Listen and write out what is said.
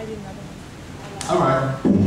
I did another one. All right.